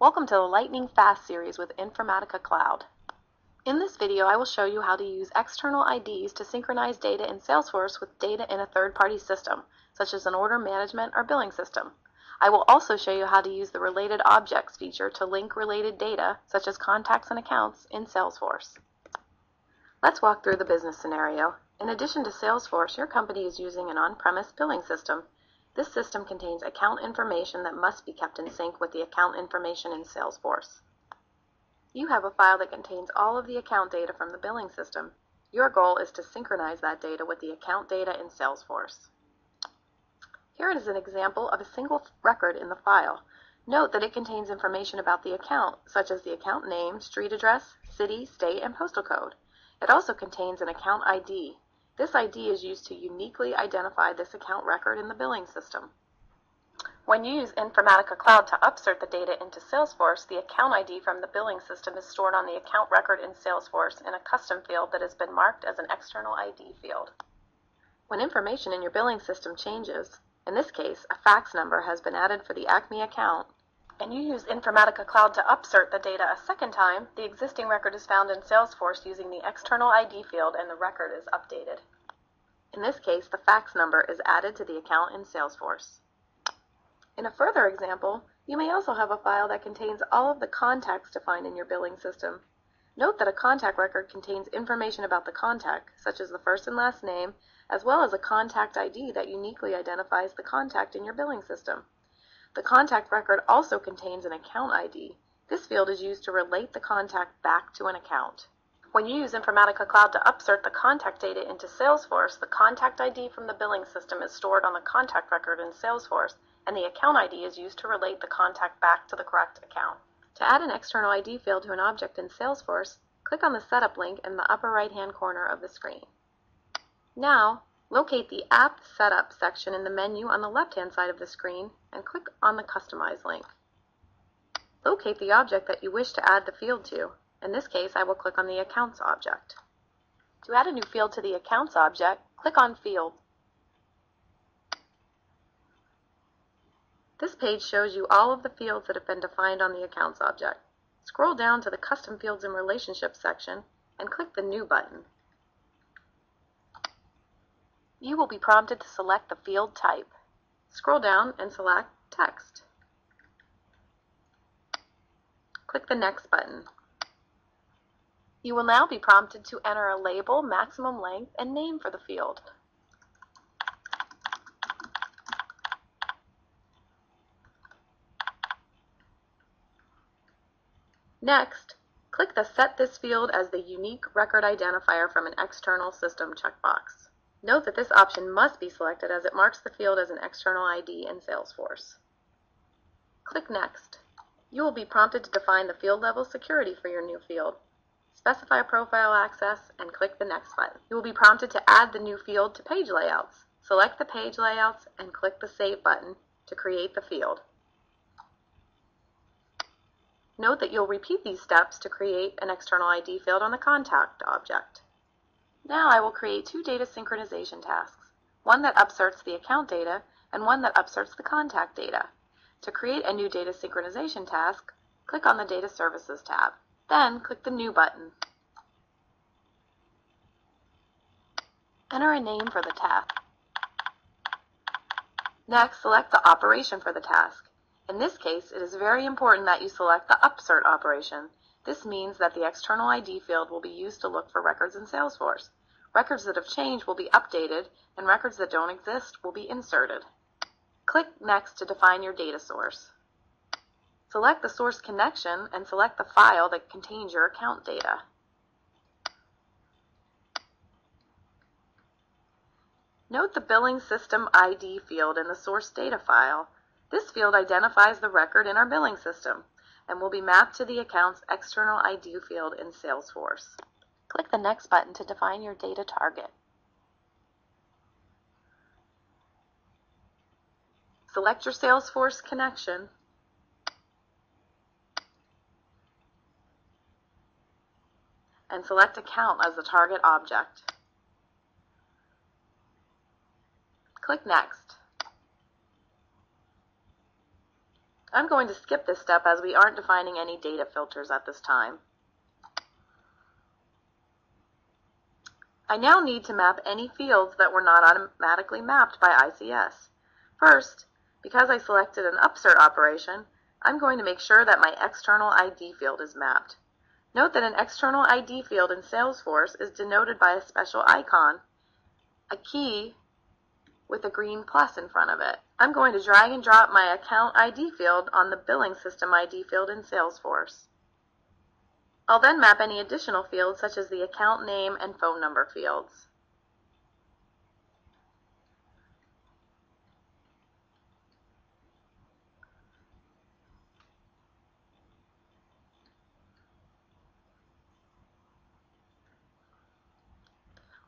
Welcome to the Lightning Fast series with Informatica Cloud. In this video, I will show you how to use external IDs to synchronize data in Salesforce with data in a third-party system, such as an order management or billing system. I will also show you how to use the Related Objects feature to link related data, such as contacts and accounts, in Salesforce. Let's walk through the business scenario. In addition to Salesforce, your company is using an on-premise billing system this system contains account information that must be kept in sync with the account information in Salesforce. You have a file that contains all of the account data from the billing system. Your goal is to synchronize that data with the account data in Salesforce. Here is an example of a single record in the file. Note that it contains information about the account, such as the account name, street address, city, state, and postal code. It also contains an account ID, this ID is used to uniquely identify this account record in the billing system. When you use Informatica Cloud to upsert the data into Salesforce, the account ID from the billing system is stored on the account record in Salesforce in a custom field that has been marked as an external ID field. When information in your billing system changes, in this case, a fax number has been added for the Acme account, and you use Informatica Cloud to upsert the data a second time, the existing record is found in Salesforce using the external ID field and the record is updated. In this case, the fax number is added to the account in Salesforce. In a further example, you may also have a file that contains all of the contacts defined in your billing system. Note that a contact record contains information about the contact, such as the first and last name, as well as a contact ID that uniquely identifies the contact in your billing system. The contact record also contains an account ID. This field is used to relate the contact back to an account. When you use Informatica Cloud to upsert the contact data into Salesforce, the contact ID from the billing system is stored on the contact record in Salesforce, and the account ID is used to relate the contact back to the correct account. To add an external ID field to an object in Salesforce, click on the Setup link in the upper right-hand corner of the screen. Now, Locate the App Setup section in the menu on the left-hand side of the screen and click on the Customize link. Locate the object that you wish to add the field to. In this case, I will click on the Accounts object. To add a new field to the Accounts object, click on Field. This page shows you all of the fields that have been defined on the Accounts object. Scroll down to the Custom Fields and Relationships section and click the New button you will be prompted to select the field type. Scroll down and select Text. Click the Next button. You will now be prompted to enter a label, maximum length, and name for the field. Next, click the Set this field as the unique record identifier from an external system checkbox. Note that this option must be selected as it marks the field as an external ID in Salesforce. Click Next. You will be prompted to define the field level security for your new field. Specify profile access and click the Next button. You will be prompted to add the new field to page layouts. Select the page layouts and click the Save button to create the field. Note that you'll repeat these steps to create an external ID field on the contact object. Now I will create two data synchronization tasks, one that upserts the account data and one that upserts the contact data. To create a new data synchronization task, click on the Data Services tab. Then click the New button. Enter a name for the task. Next, select the operation for the task. In this case, it is very important that you select the upsert operation. This means that the external ID field will be used to look for records in Salesforce. Records that have changed will be updated, and records that don't exist will be inserted. Click Next to define your data source. Select the source connection and select the file that contains your account data. Note the Billing System ID field in the source data file. This field identifies the record in our billing system and will be mapped to the account's external ID field in Salesforce. Click the Next button to define your data target. Select your Salesforce connection and select Account as the target object. Click Next. I'm going to skip this step as we aren't defining any data filters at this time. I now need to map any fields that were not automatically mapped by ICS. First, because I selected an upsert operation, I'm going to make sure that my external ID field is mapped. Note that an external ID field in Salesforce is denoted by a special icon, a key with a green plus in front of it. I'm going to drag and drop my account ID field on the billing system ID field in Salesforce. I'll then map any additional fields such as the account name and phone number fields.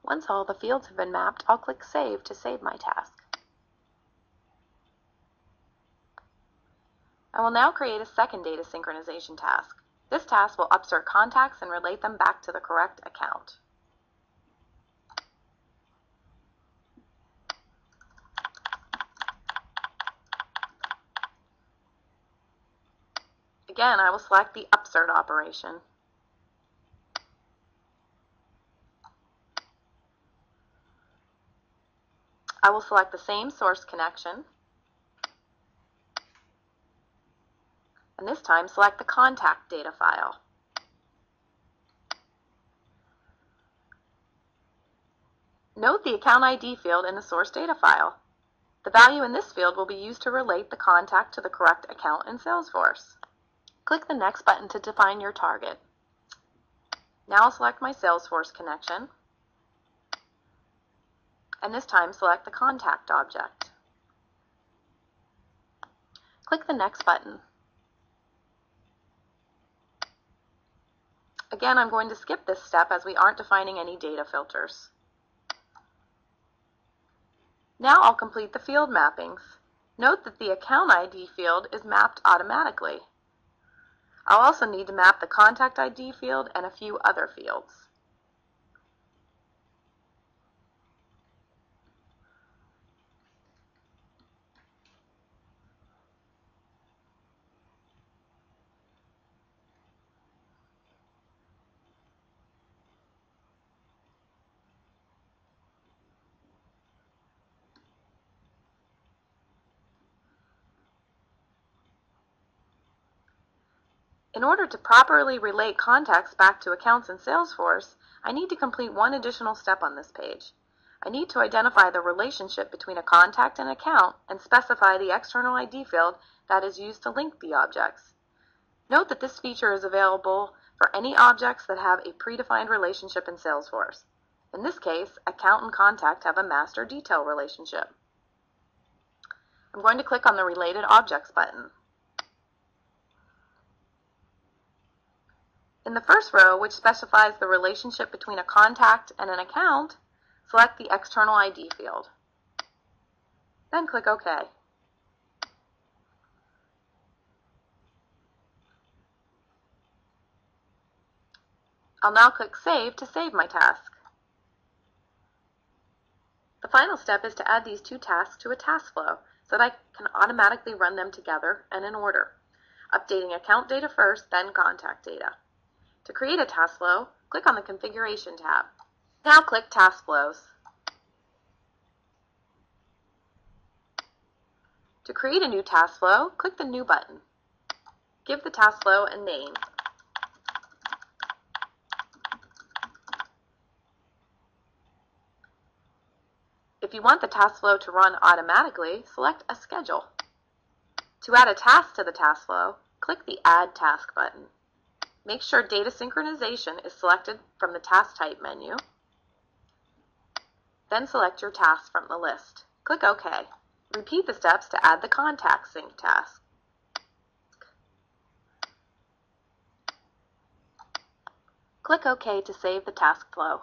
Once all the fields have been mapped, I'll click Save to save my task. I will now create a second data synchronization task. This task will upsert contacts and relate them back to the correct account. Again, I will select the upsert operation. I will select the same source connection, and this time select the contact data file. Note the account ID field in the source data file. The value in this field will be used to relate the contact to the correct account in Salesforce. Click the Next button to define your target. Now I'll select my Salesforce connection and this time select the contact object. Click the Next button. Again, I'm going to skip this step as we aren't defining any data filters. Now I'll complete the field mappings. Note that the account ID field is mapped automatically. I'll also need to map the contact ID field and a few other fields. In order to properly relate contacts back to accounts in Salesforce, I need to complete one additional step on this page. I need to identify the relationship between a contact and account and specify the external ID field that is used to link the objects. Note that this feature is available for any objects that have a predefined relationship in Salesforce. In this case, account and contact have a master detail relationship. I'm going to click on the Related Objects button. In the first row, which specifies the relationship between a contact and an account, select the External ID field. Then click OK. I'll now click Save to save my task. The final step is to add these two tasks to a task flow so that I can automatically run them together and in order, updating account data first, then contact data. To create a task flow, click on the Configuration tab. Now click Task Flows. To create a new task flow, click the New button. Give the task flow a name. If you want the task flow to run automatically, select a schedule. To add a task to the task flow, click the Add Task button. Make sure Data Synchronization is selected from the Task Type menu. Then select your task from the list. Click OK. Repeat the steps to add the Contact Sync task. Click OK to save the task flow.